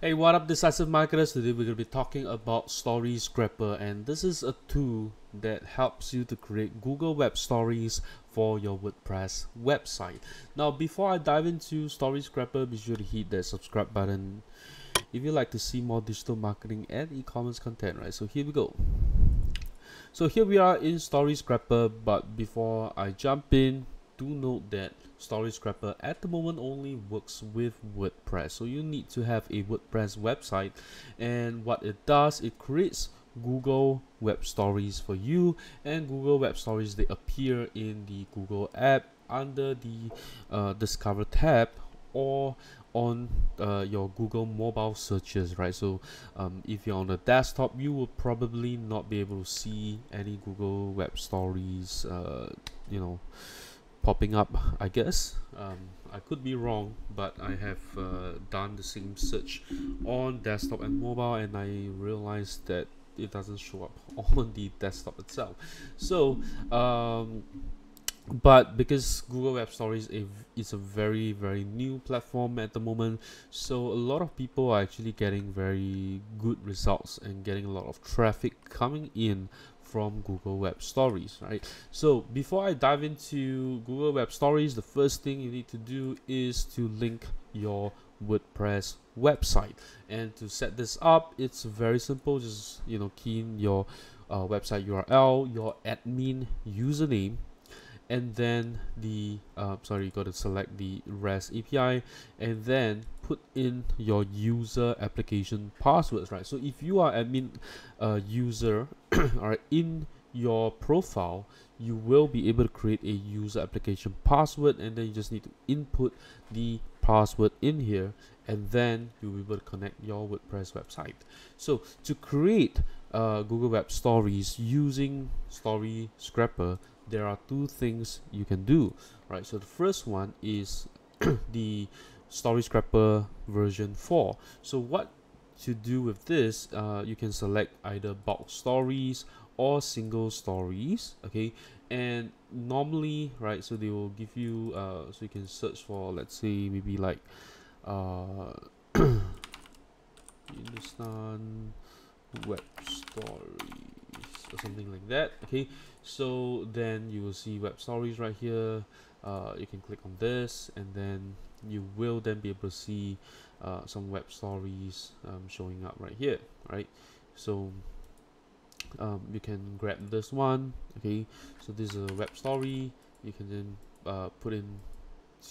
Hey, what up, decisive marketers? Today we're going to be talking about StoryScraper, and this is a tool that helps you to create Google Web Stories for your WordPress website. Now, before I dive into StoryScraper, be sure to hit that subscribe button if you like to see more digital marketing and e-commerce content, right? So here we go. So here we are in StoryScraper, but before I jump in, do note that StoryScraper at the moment only works with WordPress. So you need to have a WordPress website and what it does, it creates Google Web Stories for you and Google Web Stories they appear in the Google app under the uh, Discover tab or on uh, your Google mobile searches, right? So um, if you're on the desktop, you will probably not be able to see any Google Web Stories, uh, you know, popping up I guess. Um, I could be wrong but I have uh, done the same search on desktop and mobile and I realized that it doesn't show up on the desktop itself. So um, but because Google Web Stories is a very very new platform at the moment so a lot of people are actually getting very good results and getting a lot of traffic coming in from Google Web Stories, right? So before I dive into Google Web Stories, the first thing you need to do is to link your WordPress website. And to set this up, it's very simple. Just you know, key in your uh, website URL, your admin username, and then the uh, sorry you got to select the REST API and then put in your user application passwords right? So if you are admin uh, user or in your profile you will be able to create a user application password and then you just need to input the password in here and then you'll be able to connect your WordPress website. So to create uh, Google Web Stories using StoryScraper there are two things you can do right? So the first one is the StoryScraper version 4 so what to do with this uh, you can select either bulk stories or single stories okay? And normally right so they will give you uh, so you can search for let's say maybe like uh Hindustan web stories or something like that okay? So then you will see web stories right here. Uh, you can click on this and then you will then be able to see uh, some web stories um, showing up right here right? So um, you can grab this one okay? So this is a web story. You can then uh, put in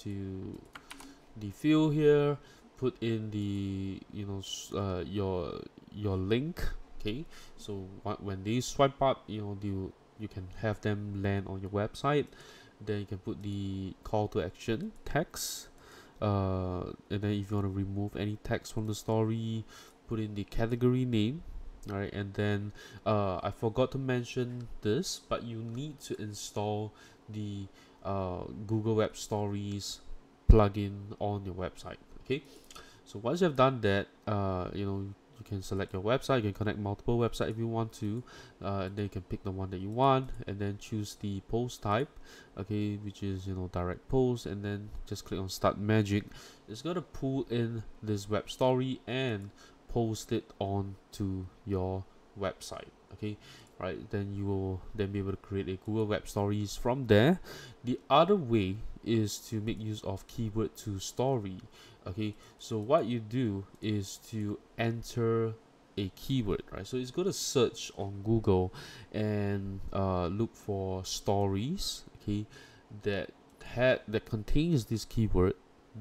to the field here put in the you know uh, your your link okay? So when they swipe up you know you you can have them land on your website. Then you can put the call to action text uh, and then if you want to remove any text from the story put in the category name alright? And then uh, I forgot to mention this but you need to install the uh, Google Web Stories plugin on your website okay? So once you've done that uh, you know you can select your website. You can connect multiple websites if you want to. Uh, and then you can pick the one that you want and then choose the post type okay which is you know direct post. And then just click on start magic. It's going to pull in this web story and post it on to your website okay right then you will then be able to create a google web stories from there. The other way is to make use of keyword to story okay? So what you do is to enter a keyword right? So it's going to search on google and uh, look for stories okay that had that contains this keyword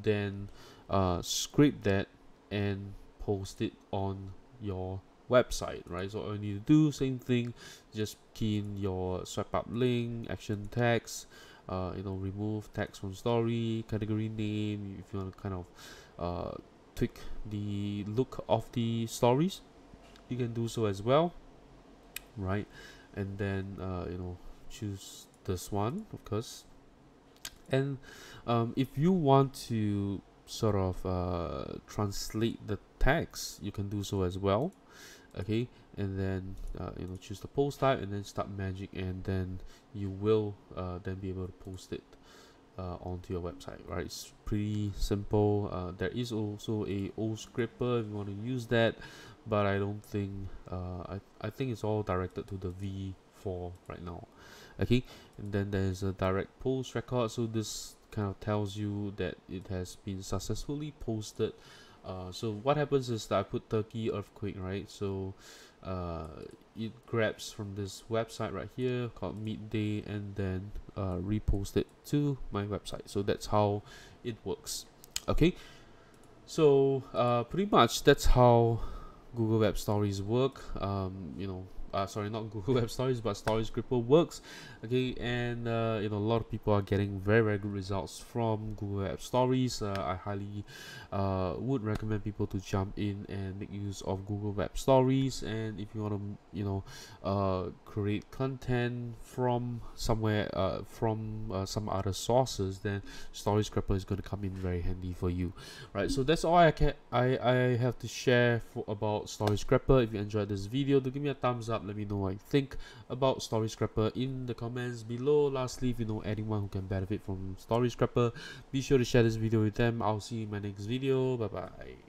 then uh, script that and post it on your website right? So all you need to do same thing just key in your swipe up link action text uh, you know remove text from story category name if you want to kind of uh, tweak the look of the stories you can do so as well right? And then uh, you know choose this one of course. And um, if you want to sort of uh, translate the text you can do so as well okay? And then uh, you know choose the post type and then start magic and then you will uh, then be able to post it uh, onto your website right? It's pretty simple. Uh, there is also a old scripper if you want to use that but I don't think uh, I, I think it's all directed to the v4 right now okay? And then there's a direct post record. So this kind of tells you that it has been successfully posted uh, so what happens is that I put Turkey earthquake right? So uh, it grabs from this website right here called midday and then uh, repost it to my website. So that's how it works. Okay? So uh, pretty much that's how Google Web Stories work. Um, you know uh, sorry not google web stories but StoryScraper works. Okay and uh, you know a lot of people are getting very very good results from google web stories. Uh, i highly uh, would recommend people to jump in and make use of google web stories. And if you want to you know uh, create content from somewhere uh, from some other sources then StoryScraper is going to come in very handy for you. Right so that's all i can i i have to share for about StoryScraper if you enjoyed this video do give me a thumbs up let me know what you think about StoryScraper in the comments below. Lastly if you know anyone who can benefit from StoryScraper be sure to share this video with them. I'll see you in my next video. Bye bye